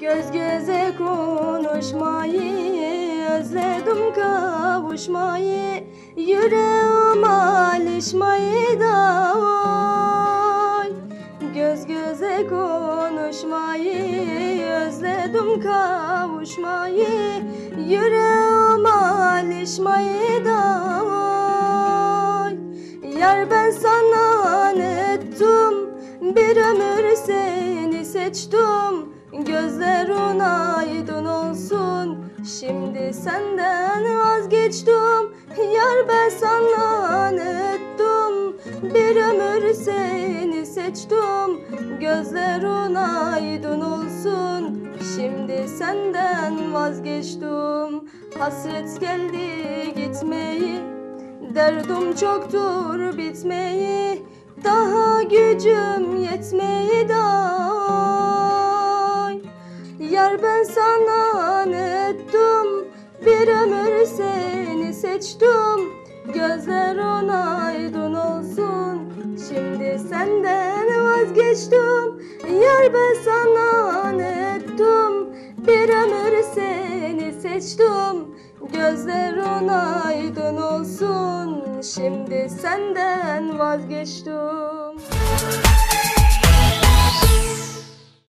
Göz göze konuşmayı Özledim kavuşmayı. Yüreğim alışmayı da oy. Göz göze konuşmayı Özledim kavuşmayı. Yüreğim alışmayı da oy. Yar ben sana ettim? Bir ömür seni Şimdi senden vazgeçtim. Yar ben sana ettim. Bir ömür seni seçtim. Gözlerin aydın olsun. Şimdi senden vazgeçtim. Hasret geldi gitmeyi. Derdim çoktur bitmeyi. Daha gücüm yetmeyi day Yar ben sana ettim Bir ömür seni seçtim. Gözlerin aydın olsun Şimdi senden vazgeçtim. Yar ben sana ettim Bir ömür seni seçtim. Gözlerin aydın olsun Şimdi senden vazgeçtim